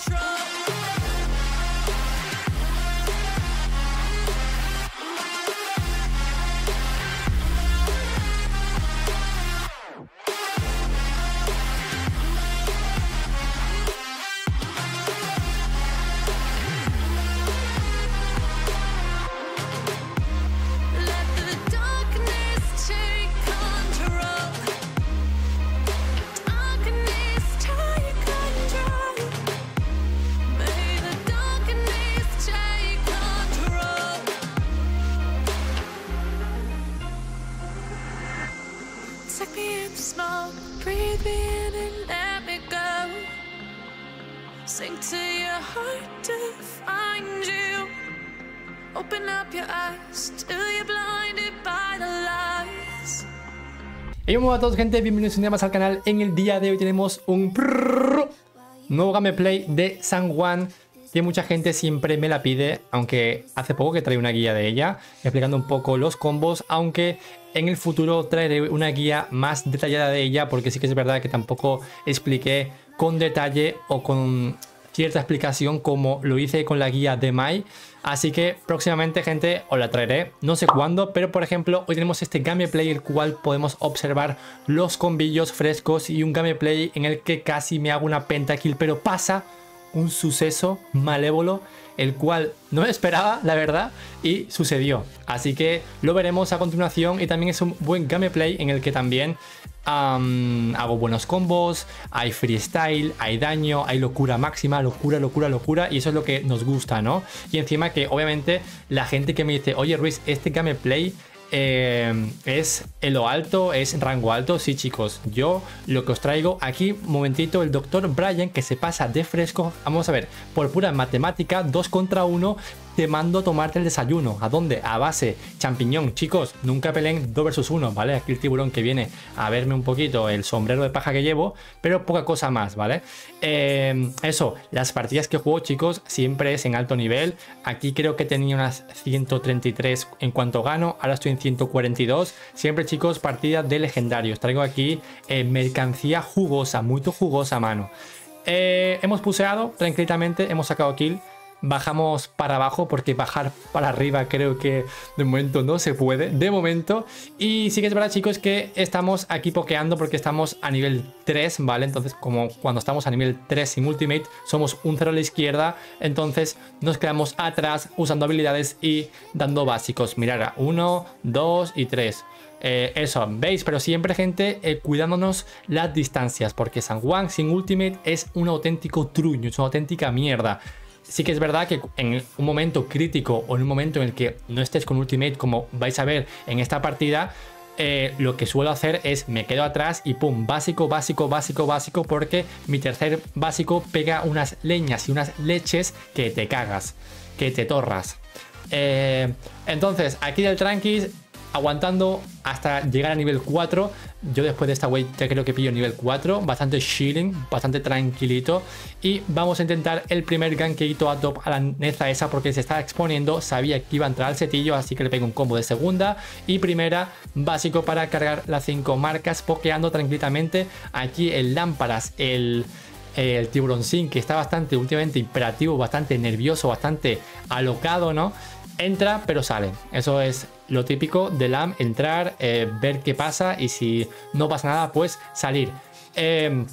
try. Y hola a todos gente, bienvenidos un día más al canal. En el día de hoy tenemos un nuevo gameplay de San Juan que mucha gente siempre me la pide, aunque hace poco que trae una guía de ella, explicando un poco los combos, aunque en el futuro traeré una guía más detallada de ella, porque sí que es verdad que tampoco expliqué con detalle o con cierta explicación como lo hice con la guía de Mai. Así que próximamente, gente, os la traeré. No sé cuándo, pero por ejemplo, hoy tenemos este gameplay el cual podemos observar los combillos frescos y un gameplay en el que casi me hago una pentakill, pero pasa un suceso malévolo el cual no esperaba, la verdad, y sucedió. Así que lo veremos a continuación y también es un buen gameplay en el que también hago buenos combos, hay freestyle, hay daño, hay locura máxima, locura, locura, locura, y eso es lo que nos gusta, ¿no? Y encima que obviamente la gente que me dice, oye Ruiz, este gameplay eh, es en lo alto, es rango alto. Sí, chicos, yo lo que os traigo aquí, momentito, el doctor Brian que se pasa de fresco. Vamos a ver, por pura matemática, 2 contra 1, te mando tomarte el desayuno. ¿A dónde? A base, champiñón. Chicos, nunca peleen 2 versus 1, ¿vale? Aquí el tiburón que viene a verme un poquito el sombrero de paja que llevo, pero poca cosa más, ¿vale? Eh, eso, las partidas que juego, chicos, siempre es en alto nivel. Aquí creo que tenía unas 133 en cuanto gano, ahora estoy en 142. Siempre, chicos, partida de legendarios. Traigo aquí eh, mercancía jugosa, muy jugosa, mano. Eh, hemos puseado tranquilamente, hemos sacado kill bajamos para abajo porque bajar para arriba creo que de momento no se puede, de momento. Y sí que es verdad chicos que estamos aquí pokeando porque estamos a nivel 3, ¿vale? Entonces como cuando estamos a nivel 3 sin ultimate somos un 0 a la izquierda, entonces nos quedamos atrás usando habilidades y dando básicos. Mirar, 1, 2 y 3. Eh, eso, veis, pero siempre gente eh, cuidándonos las distancias, porque San Juan sin ultimate es un auténtico truño, es una auténtica mierda sí que es verdad que en un momento crítico o en un momento en el que no estés con Ultimate, como vais a ver en esta partida, eh, lo que suelo hacer es me quedo atrás y pum, básico, básico, básico, básico, porque mi tercer básico pega unas leñas y unas leches que te cagas, que te torras. Eh, entonces, aquí del tranquis aguantando hasta llegar a nivel 4. Yo después de esta wave ya creo que pillo nivel 4. Bastante chilling, bastante tranquilito. Y vamos a intentar el primer gankeito a top a la Neza esa porque se está exponiendo. Sabía que iba a entrar al setillo, así que le pego un combo de segunda. Y primera, básico para cargar las 5 marcas, pokeando tranquilamente. Aquí el lámparas, el el tiburón sin que está bastante últimamente imperativo, bastante nervioso, bastante alocado, ¿no? Entra pero sale. Eso es lo típico de LAM, entrar, eh, ver qué pasa y si no pasa nada, pues salir. Em,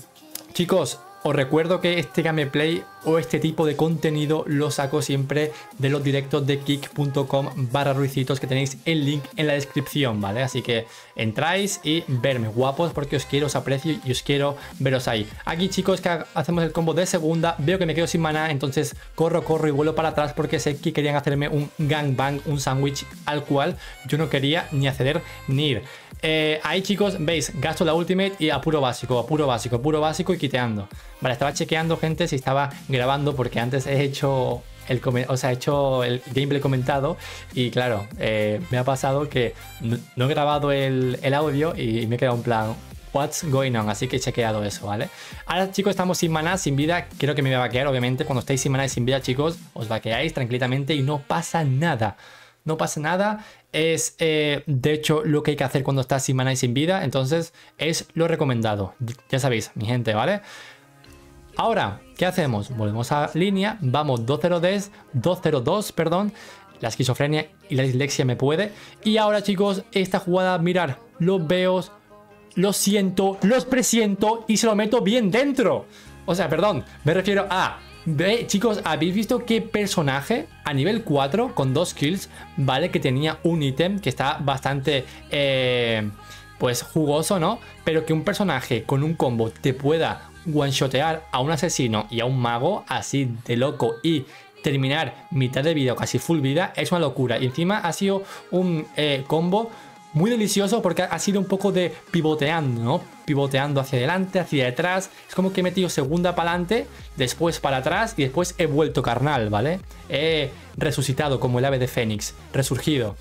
chicos, os recuerdo que este gameplay o este tipo de contenido lo saco siempre de los directos de kick.com barra ruicitos que tenéis el link en la descripción, ¿vale? Así que entráis y verme guapos porque os quiero, os aprecio y os quiero veros ahí. Aquí chicos que hacemos el combo de segunda, veo que me quedo sin maná, entonces corro, corro y vuelo para atrás porque sé que querían hacerme un gangbang, un sándwich al cual yo no quería ni acceder ni ir. Eh, ahí chicos, veis, gasto la ultimate y a puro básico, a puro básico, puro básico y quiteando. Vale, estaba chequeando gente si estaba grabando porque antes he hecho el, o sea, he hecho el gameplay comentado y claro, eh, me ha pasado que no, he grabado el, audio y me he quedado en plan, what's going on, así que he chequeado eso, ¿vale? Ahora chicos, estamos sin maná, sin vida, creo que me voy a vaquear, obviamente, cuando estéis sin maná y sin vida chicos, os vaqueáis tranquilamente y no pasa nada. No pasa nada, es eh, de hecho lo que hay que hacer cuando estás sin maná y sin vida, entonces es lo recomendado. Ya sabéis, mi gente, ¿vale? Ahora, ¿qué hacemos? Volvemos a línea, vamos 2-0-2, 2-0-2, perdón. La esquizofrenia y la dislexia me puede. Y ahora, chicos, esta jugada, mirar, los veo, los siento, los presiento y se lo meto bien dentro. O sea, perdón, me refiero a... Ve, chicos, ¿habéis visto qué personaje a nivel 4 con dos kills, vale? Que tenía un ítem que está bastante, eh, pues, jugoso, ¿no? Pero que un personaje con un combo te pueda one-shotear a un asesino y a un mago así de loco y terminar mitad de vida o casi full vida es una locura. Y encima ha sido un eh, combo muy delicioso porque ha sido un poco de pivoteando, ¿no? Pivoteando hacia adelante, hacia detrás. Es como que he metido segunda para adelante, después para atrás y después he vuelto carnal, ¿vale? He resucitado como el ave de Fénix, resurgido.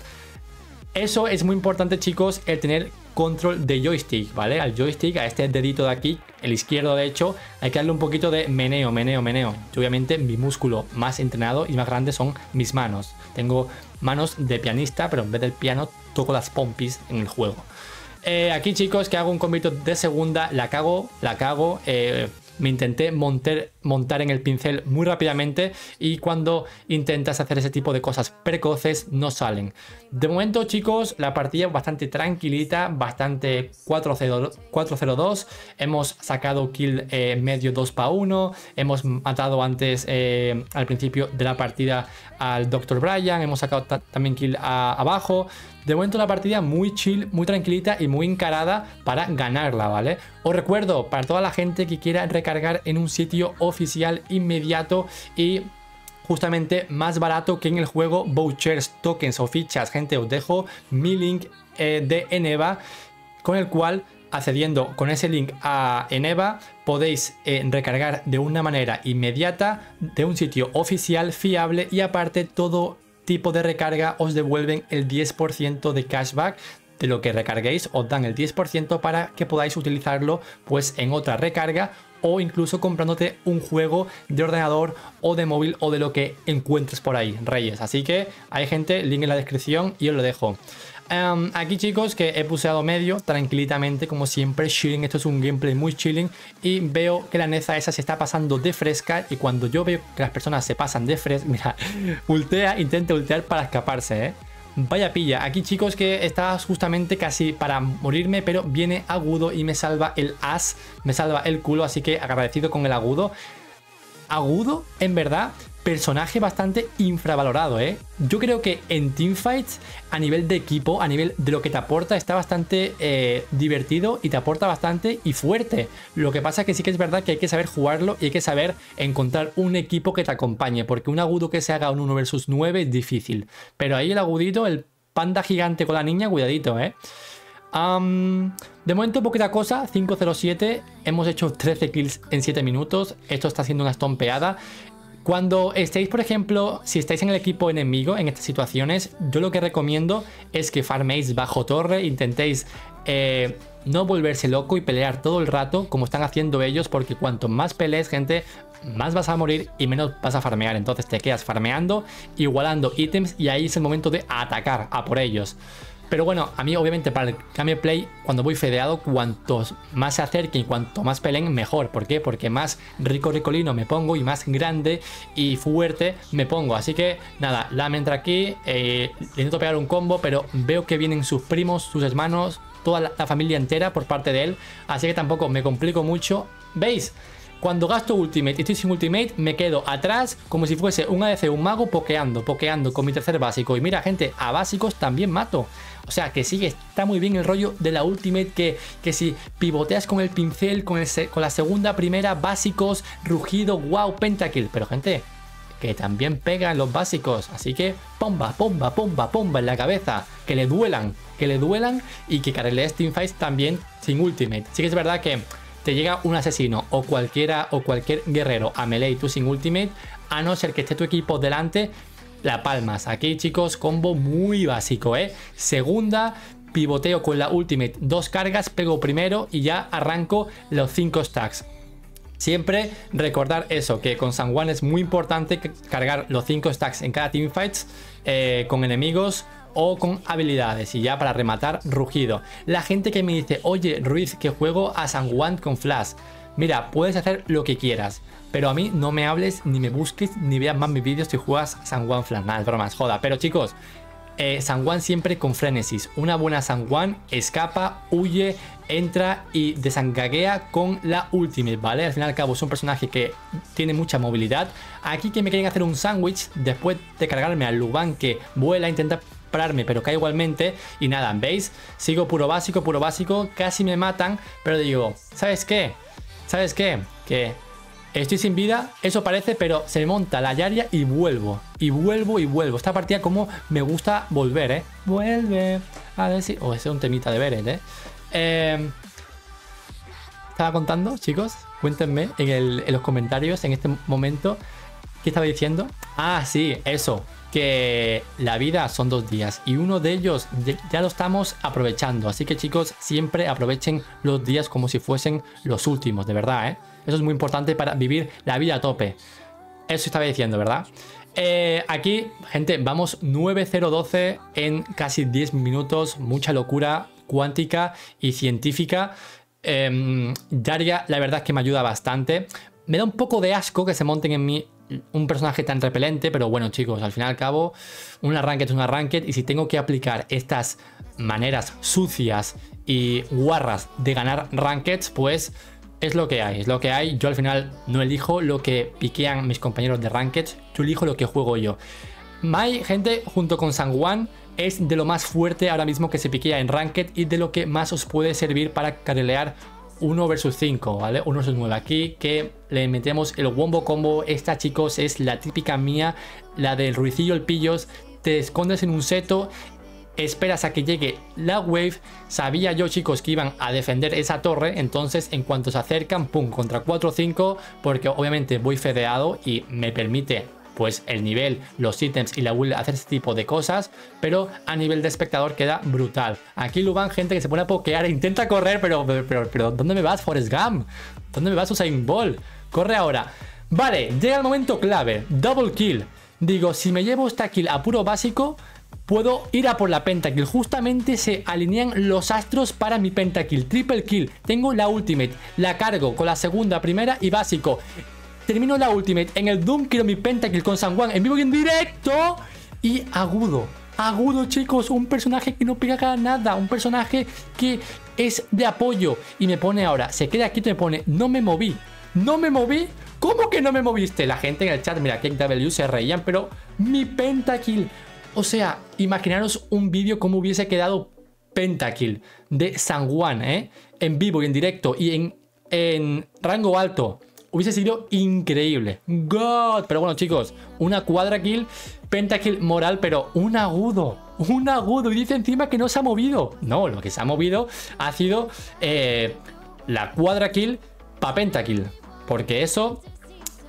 Eso es muy importante, chicos, el tener control de joystick, ¿vale? Al joystick, a este dedito de aquí, el izquierdo de hecho, hay que darle un poquito de meneo, meneo, meneo. Obviamente mi músculo más entrenado y más grande son mis manos. Tengo manos de pianista, pero en vez del piano toco las pompis en el juego. Eh, aquí chicos, que hago un combito de segunda, la cago, la cago. Eh, me intenté montar, en el pincel muy rápidamente y cuando intentas hacer ese tipo de cosas precoces no salen. De momento chicos, la partida bastante tranquilita, bastante 4-0-2. Hemos sacado kill eh, medio 2 para 1, hemos matado antes eh, al principio de la partida al Dr. Brian, hemos sacado también kill abajo. De momento la partida muy chill, muy tranquilita y muy encarada para ganarla, ¿vale? Os recuerdo, para toda la gente que quiera recargar en un sitio oficial inmediato y justamente más barato que en el juego vouchers, tokens o fichas. Gente, os dejo mi link eh, de Eneva con el cual accediendo con ese link a Eneva podéis eh, recargar de una manera inmediata de un sitio oficial fiable y aparte todo tipo de recarga os devuelven el 10% de cashback de lo que recarguéis, os dan el 10% para que podáis utilizarlo pues en otra recarga o incluso comprándote un juego de ordenador o de móvil o de lo que encuentres por ahí, Reyes. Así que hay gente, link en la descripción y os lo dejo. Em, aquí chicos que he pulsado medio tranquilitamente como siempre chilling. Esto es un gameplay muy chilling. Y veo que la neza esa se está pasando de fresca. Y cuando yo veo que las personas se pasan de fresca mira ultea intenta ultear para escaparse eh Vaya pilla, aquí chicos que está justamente casi para morirme, pero viene agudo y me salva el as, me salva el culo, así que agradecido con el agudo. Agudo, en verdad, personaje bastante infravalorado, ¿eh? Yo creo que en teamfights, a nivel de equipo, a nivel de lo que te aporta, está bastante eh, divertido y te aporta bastante y fuerte. Lo que pasa es que sí que es verdad que hay que saber jugarlo y hay que saber encontrar un equipo que te acompañe, porque un agudo que se haga un 1 versus 9 es difícil. Pero ahí el agudito, el panda gigante con la niña, cuidadito, ¿eh? de momento poquita cosa, 507, hemos hecho 13 kills en 7 minutos, esto está siendo una estompeada. Cuando estéis, por ejemplo, si estáis en el equipo enemigo en estas situaciones, yo lo que recomiendo es que farméis bajo torre, intentéis eh, no volverse loco y pelear todo el rato como están haciendo ellos, porque cuanto más pelees, gente, más vas a morir y menos vas a farmear. Entonces te quedas farmeando, igualando ítems y ahí es el momento de atacar a por ellos. Pero bueno, a mí obviamente para el gameplay, cuando voy fedeado, cuantos más se acerquen y cuanto más peleen, mejor. ¿Por qué? Porque más rico ricolino me pongo y más grande y fuerte me pongo. Así que nada, la entra aquí, eh, intento pegar un combo, pero veo que vienen sus primos, sus hermanos, toda la, la familia entera por parte de él. Así que tampoco me complico mucho. ¿Veis? Cuando gasto ultimate y estoy sin ultimate, me quedo atrás como si fuese un ADC, un mago, pokeando, pokeando con mi tercer básico. Y mira, gente, a básicos también mato. O sea, que sí, está muy bien el rollo de la ultimate, que, que si pivoteas con el pincel, con, el, con la segunda, primera, básicos, rugido, wow, pentakill. Pero gente, que también pegan los básicos. Así que pomba, pomba, pomba, pomba en la cabeza. Que le duelan, que le duelan y que carreles teamfights también sin ultimate. Sí que es verdad que te llega un asesino o cualquiera o cualquier guerrero a melee tú sin ultimate, a no ser que esté tu equipo delante, la palmas. Aquí, chicos, combo muy básico, ¿eh? Segunda, pivoteo con la ultimate, dos cargas, pego primero y ya arranco los cinco stacks. Siempre recordar eso, que con San Juan es muy importante cargar los cinco stacks en cada teamfights eh, con enemigos o con habilidades. Y ya para rematar, rugido. La gente que me dice, oye Ruiz, que juego a San Juan con Flash. mira, puedes hacer lo que quieras. Pero a mí no me hables, ni me busques, ni veas más mis vídeos si juegas San Juan Flan. Nada, es joda. Pero chicos, eh, San Juan siempre con frenesis. Una buena San Juan escapa, huye, entra y desangaguea con la ultimate, ¿vale? Al fin y al cabo es un personaje que tiene mucha movilidad. Aquí que me quieren hacer un sándwich después de cargarme al Luban que vuela, intenta pero cae igualmente. Y nada, ¿veis? Sigo puro básico, puro básico, casi me matan, pero digo, ¿sabes qué? ¿Sabes qué? Que Estoy sin vida, eso parece, pero se monta la Yaria y vuelvo. Y vuelvo y vuelvo. Esta partida como me gusta volver, ¿eh? Vuelve. A ver si... Oh, ese es un temita de Beren, ¿eh? ¿eh? Estaba contando, chicos. Cuéntenme en, en los comentarios en este momento. ¿Qué estaba diciendo? Ah, sí, eso. Que la vida son dos días y uno de ellos ya lo estamos aprovechando. Así que chicos, siempre aprovechen los días como si fuesen los últimos, de verdad, ¿eh? Eso es muy importante para vivir la vida a tope. Eso estaba diciendo, ¿verdad? Eh, aquí, gente, vamos 9.012 en casi 10 minutos. Mucha locura cuántica y científica. Eh, Daria, la verdad es que me ayuda bastante. Me da un poco de asco que se monten en mí un personaje tan repelente, pero bueno, chicos, al fin y al cabo, un arranque es un arranque. Y si tengo que aplicar estas maneras sucias y guarras de ganar rankeds, pues es lo que hay, es lo que hay. Yo al final no elijo lo que piquean mis compañeros de Ranked, yo elijo lo que juego yo. My gente, junto con San Juan, es de lo más fuerte ahora mismo que se piquea en Ranked y de lo que más os puede servir para carrelear 1 versus 5, ¿vale? 1 versus 9. Aquí que le metemos el wombo combo. Esta, chicos, es la típica mía, la del ruicillo el pillos. Te escondes en un seto esperas a que llegue la wave. Sabía yo, chicos, que iban a defender esa torre. Entonces, en cuanto se acercan, pum, contra 4 o 5. Porque obviamente voy fedeado y me permite pues el nivel, los ítems y la build hacer ese tipo de cosas, pero a nivel de espectador queda brutal. Aquí Luban, gente que se pone a pokear e intenta correr, pero, pero, pero, ¿dónde me vas, Forrest Gump? ¿Dónde me vas, Usain Ball? Corre ahora. Vale, llega el momento clave, double kill. Digo, si me llevo esta kill a puro básico, puedo ir a por la pentakill. Justamente se alinean los astros para mi pentakill. Triple kill. Tengo la ultimate. La cargo con la segunda, primera y básico. Termino la ultimate. En el Doom quiero mi pentakill con San Juan en vivo y en directo. Y agudo. Agudo, chicos. Un personaje que no pega nada. Un personaje que es de apoyo. Y me pone ahora, se queda aquí y me pone, no me moví. No me moví. ¿Cómo que no me moviste? La gente en el chat, mira, W se reían, pero mi pentakill o sea, imaginaros un vídeo como hubiese quedado Pentakill de San Juan, ¿eh? En vivo y en directo y en, en rango alto. Hubiese sido increíble. God. Pero bueno, chicos, una cuadra kill, pentakill moral, pero un agudo. Un agudo. Y dice encima que no se ha movido. No, lo que se ha movido ha sido eh, la cuadra kill para pentakill. Porque eso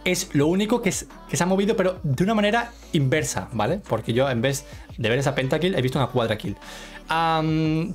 es lo único que, se ha movido, pero de una manera inversa, ¿vale? Porque yo en vez de ver esa pentakill he visto una cuadra kill.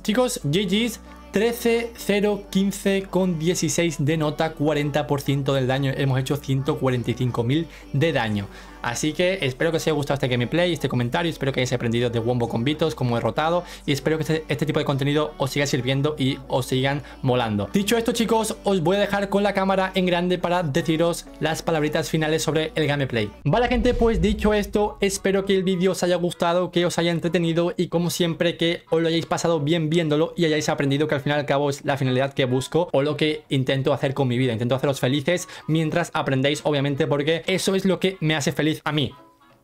chicos, GG's 13, 0, 15 con 16 de nota, 40% del daño. Hemos hecho 145.000 de daño. Así que espero que os haya gustado este gameplay, este comentario, espero que hayáis aprendido de Wombo con Vitos, cómo he rotado y espero que este, este, tipo de contenido os siga sirviendo y os sigan molando. Dicho esto chicos, os voy a dejar con la cámara en grande para deciros las palabritas finales sobre el gameplay. Vale gente, pues dicho esto, espero que el vídeo os haya gustado, que os haya entretenido y como siempre que os lo hayáis pasado bien viéndolo y hayáis aprendido que al final al cabo es la finalidad que busco o lo que intento hacer con mi vida. Intento haceros felices mientras aprendéis obviamente porque eso es lo que me hace feliz a mí.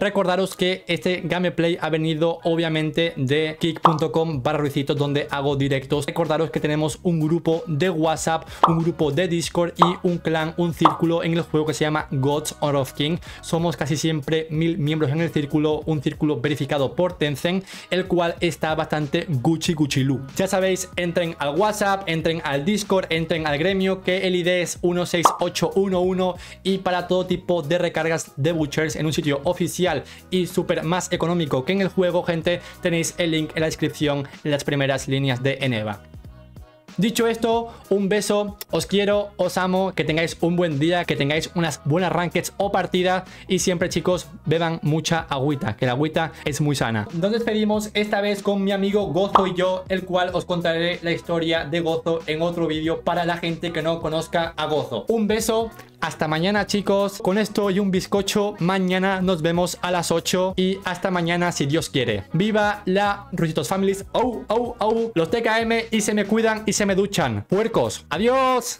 Recordaros que este gameplay ha venido obviamente de kick.com barra donde hago directos. Recordaros que tenemos un grupo de WhatsApp, un grupo de Discord y un clan, un círculo en el juego que se llama Gods of King. Somos casi siempre mil miembros en el círculo, un círculo verificado por Tencent, el cual está bastante Gucci Gucci Ya sabéis, entren al WhatsApp, entren al Discord, entren al gremio, que el ID es 16811 y para todo tipo de recargas de Butchers en un sitio oficial y súper más económico que en el juego, gente, tenéis el link en la descripción en las primeras líneas de Eneva. Dicho esto, un beso, os quiero, os amo, que tengáis un buen día, que tengáis unas buenas rankeds o partidas y siempre chicos beban mucha agüita, que la agüita es muy sana. Nos despedimos esta vez con mi amigo Gozo y yo, el cual os contaré la historia de Gozo en otro vídeo para la gente que no conozca a Gozo. Un beso, hasta mañana chicos, con esto y un bizcocho, mañana nos vemos a las 8 y hasta mañana si Dios quiere. Viva la Rusitos Families, oh, oh, oh, los TKM y se me cuidan y se me duchan. Puercos, adiós.